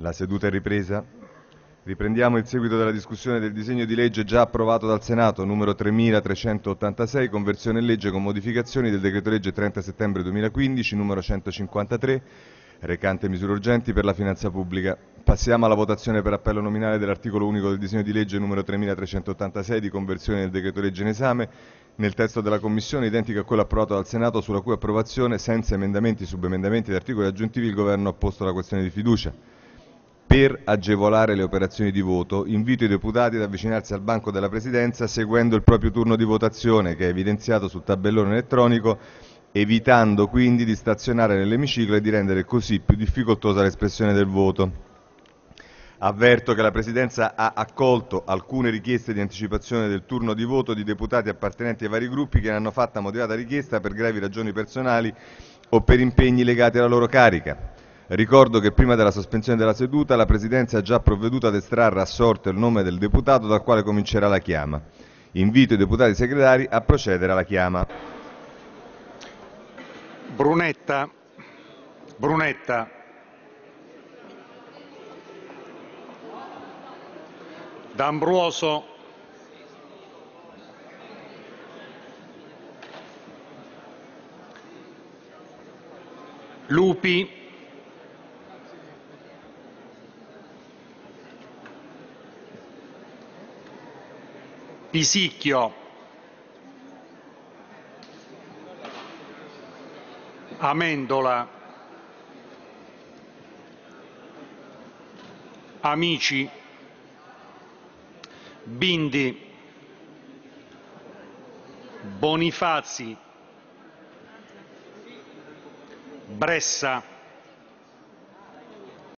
La seduta è ripresa. Riprendiamo il seguito della discussione del disegno di legge già approvato dal Senato numero 3386, conversione in legge con modificazioni del decreto legge 30 settembre 2015 numero 153, recante misure urgenti per la finanza pubblica. Passiamo alla votazione per appello nominale dell'articolo unico del disegno di legge numero 3386 di conversione del decreto legge in esame, nel testo della Commissione, identico a quello approvato dal Senato, sulla cui approvazione, senza emendamenti, subemendamenti ed articoli aggiuntivi, il Governo ha posto la questione di fiducia. Per agevolare le operazioni di voto, invito i deputati ad avvicinarsi al banco della Presidenza seguendo il proprio turno di votazione, che è evidenziato sul tabellone elettronico, evitando quindi di stazionare nell'emiciclo e di rendere così più difficoltosa l'espressione del voto. Avverto che la Presidenza ha accolto alcune richieste di anticipazione del turno di voto di deputati appartenenti ai vari gruppi che ne hanno fatta motivata richiesta per gravi ragioni personali o per impegni legati alla loro carica. Ricordo che prima della sospensione della seduta la Presidenza ha già provveduto ad estrarre a sorte il nome del deputato dal quale comincerà la chiama. Invito i deputati segretari a procedere alla chiama. Brunetta, Brunetta, D'Ambruoso, Lupi, Pisicchio, Amendola, Amici, Bindi, Bonifazi, Bressa,